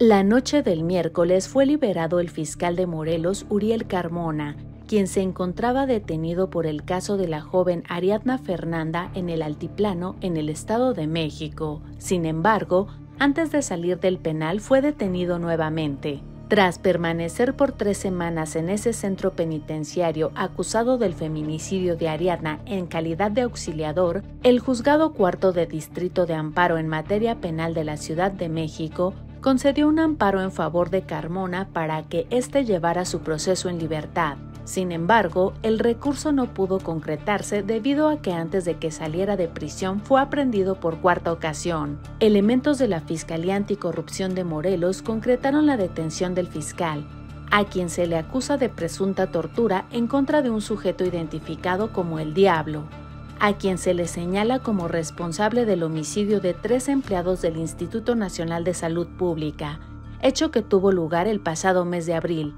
La noche del miércoles fue liberado el fiscal de Morelos, Uriel Carmona, quien se encontraba detenido por el caso de la joven Ariadna Fernanda en el Altiplano, en el Estado de México. Sin embargo, antes de salir del penal fue detenido nuevamente. Tras permanecer por tres semanas en ese centro penitenciario acusado del feminicidio de Ariadna en calidad de auxiliador, el juzgado cuarto de distrito de amparo en materia penal de la Ciudad de México concedió un amparo en favor de Carmona para que éste llevara su proceso en libertad. Sin embargo, el recurso no pudo concretarse debido a que antes de que saliera de prisión fue aprendido por cuarta ocasión. Elementos de la Fiscalía Anticorrupción de Morelos concretaron la detención del fiscal, a quien se le acusa de presunta tortura en contra de un sujeto identificado como el Diablo a quien se le señala como responsable del homicidio de tres empleados del Instituto Nacional de Salud Pública, hecho que tuvo lugar el pasado mes de abril.